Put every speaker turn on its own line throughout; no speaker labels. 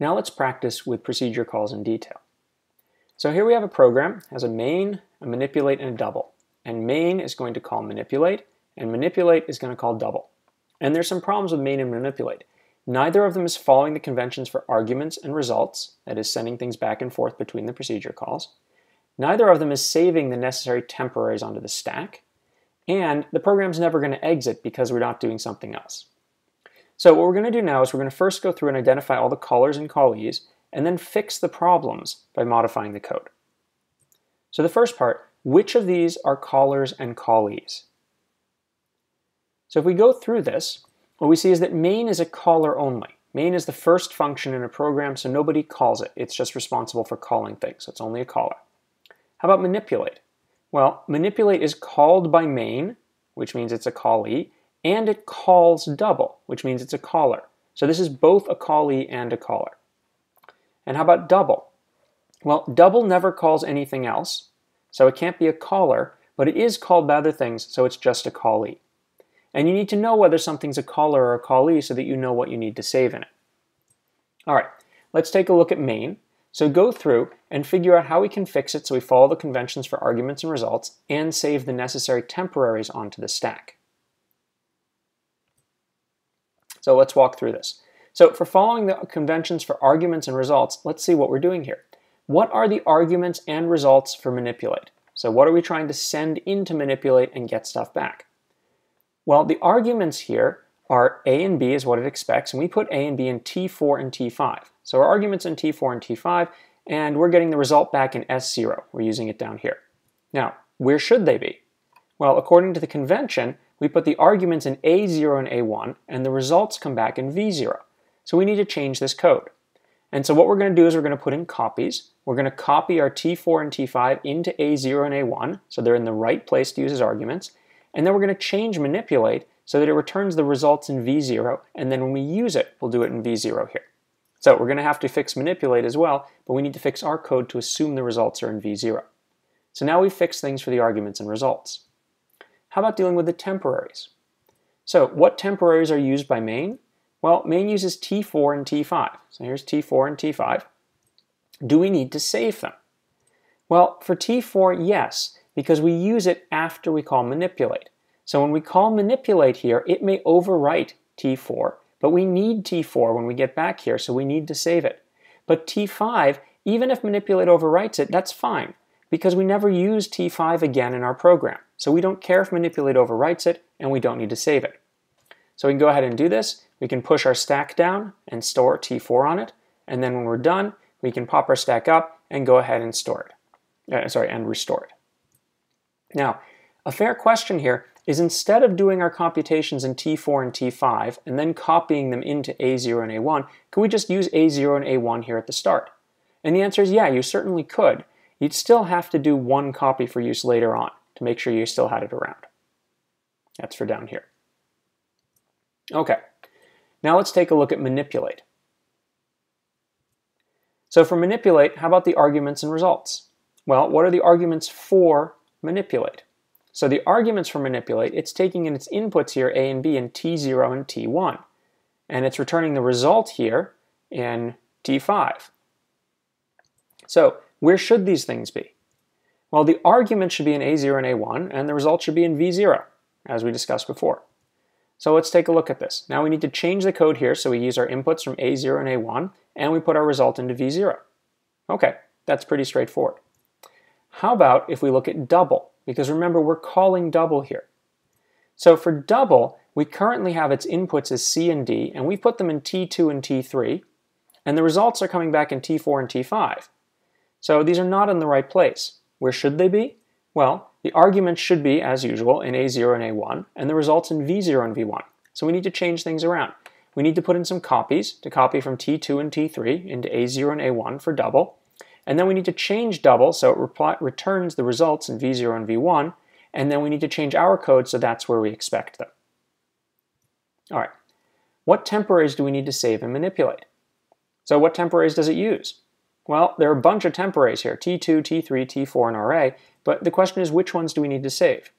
Now let's practice with procedure calls in detail. So here we have a program, has a main, a manipulate, and a double. And main is going to call manipulate, and manipulate is going to call double. And there's some problems with main and manipulate. Neither of them is following the conventions for arguments and results, that is sending things back and forth between the procedure calls. Neither of them is saving the necessary temporaries onto the stack. And the program's never going to exit because we're not doing something else. So what we're going to do now is we're going to first go through and identify all the callers and callees, and then fix the problems by modifying the code. So the first part, which of these are callers and callees? So if we go through this, what we see is that main is a caller only. Main is the first function in a program, so nobody calls it. It's just responsible for calling things, so it's only a caller. How about manipulate? Well, manipulate is called by main, which means it's a callee, and it calls double, which means it's a caller. So this is both a callee and a caller. And how about double? Well, double never calls anything else, so it can't be a caller, but it is called by other things, so it's just a callee. And you need to know whether something's a caller or a callee so that you know what you need to save in it. All right, let's take a look at main. So go through and figure out how we can fix it so we follow the conventions for arguments and results and save the necessary temporaries onto the stack. So let's walk through this. So for following the conventions for arguments and results, let's see what we're doing here. What are the arguments and results for manipulate? So what are we trying to send into manipulate and get stuff back? Well, the arguments here are A and B is what it expects, and we put A and B in T4 and T5. So our arguments in T4 and T5, and we're getting the result back in S0. We're using it down here. Now, where should they be? Well, according to the convention, we put the arguments in A0 and A1, and the results come back in V0. So we need to change this code. And so what we're going to do is we're going to put in copies. We're going to copy our T4 and T5 into A0 and A1, so they're in the right place to use as arguments. And then we're going to change manipulate so that it returns the results in V0, and then when we use it, we'll do it in V0 here. So we're going to have to fix manipulate as well, but we need to fix our code to assume the results are in V0. So now we've fixed things for the arguments and results. How about dealing with the temporaries? So what temporaries are used by main? Well, main uses T4 and T5. So here's T4 and T5. Do we need to save them? Well, for T4, yes, because we use it after we call manipulate. So when we call manipulate here, it may overwrite T4, but we need T4 when we get back here, so we need to save it. But T5, even if manipulate overwrites it, that's fine, because we never use T5 again in our program. So we don't care if manipulate overwrites it, and we don't need to save it. So we can go ahead and do this. We can push our stack down and store T4 on it. And then when we're done, we can pop our stack up and go ahead and store it. Uh, sorry, and restore it. Now, a fair question here is instead of doing our computations in T4 and T5 and then copying them into A0 and A1, could we just use A0 and A1 here at the start? And the answer is yeah, you certainly could. You'd still have to do one copy for use later on to make sure you still had it around. That's for down here. Okay, now let's take a look at manipulate. So for manipulate, how about the arguments and results? Well, what are the arguments for manipulate? So the arguments for manipulate, it's taking in its inputs here, A and B, in T0 and T1. And it's returning the result here in T5. So where should these things be? Well, the argument should be in A0 and A1, and the result should be in V0, as we discussed before. So let's take a look at this. Now we need to change the code here so we use our inputs from A0 and A1 and we put our result into V0. Okay, that's pretty straightforward. How about if we look at double? Because remember, we're calling double here. So for double, we currently have its inputs as C and D, and we put them in T2 and T3, and the results are coming back in T4 and T5. So these are not in the right place. Where should they be? Well, the arguments should be, as usual, in A0 and A1, and the results in V0 and V1. So we need to change things around. We need to put in some copies to copy from T2 and T3 into A0 and A1 for double. And then we need to change double so it returns the results in V0 and V1. And then we need to change our code so that's where we expect them. All right. What temporaries do we need to save and manipulate? So what temporaries does it use? Well, there are a bunch of temporaries here, T2, T3, T4, and RA, but the question is which ones do we need to save?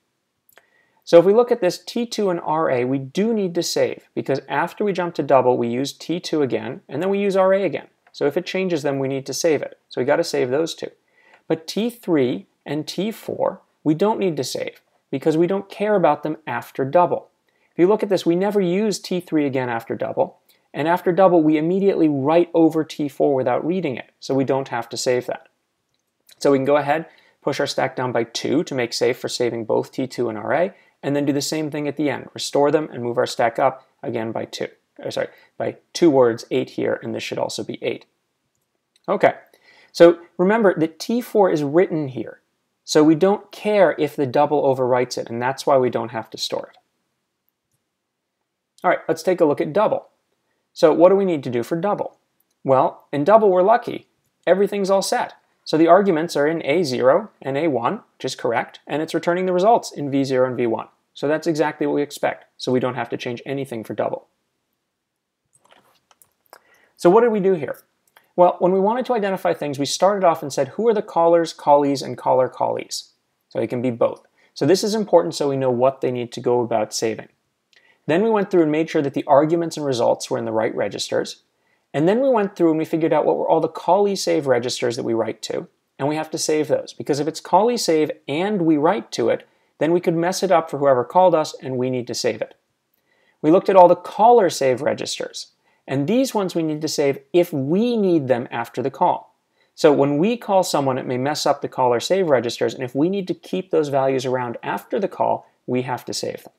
So if we look at this T2 and RA, we do need to save because after we jump to double, we use T2 again, and then we use RA again. So if it changes them, we need to save it. So we got to save those two. But T3 and T4, we don't need to save because we don't care about them after double. If you look at this, we never use T3 again after double. And after double, we immediately write over T4 without reading it, so we don't have to save that. So we can go ahead, push our stack down by 2 to make safe for saving both T2 and RA, and then do the same thing at the end. Restore them and move our stack up again by 2. Or sorry, by two words, 8 here, and this should also be 8. Okay, so remember that T4 is written here, so we don't care if the double overwrites it, and that's why we don't have to store it. All right, let's take a look at double. So what do we need to do for double? Well, in double we're lucky. Everything's all set. So the arguments are in A0 and A1, which is correct, and it's returning the results in V0 and V1. So that's exactly what we expect, so we don't have to change anything for double. So what did we do here? Well, when we wanted to identify things, we started off and said, who are the callers, callees, and caller callees? So it can be both. So this is important so we know what they need to go about saving. Then we went through and made sure that the arguments and results were in the right registers. And then we went through and we figured out what were all the callee save registers that we write to. And we have to save those because if it's callee save and we write to it, then we could mess it up for whoever called us and we need to save it. We looked at all the caller save registers. And these ones we need to save if we need them after the call. So when we call someone, it may mess up the caller save registers. And if we need to keep those values around after the call, we have to save them.